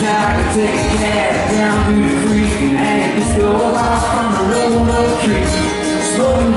time to take a cab down to the creek. And hang it's go off on the road up creek. Slowing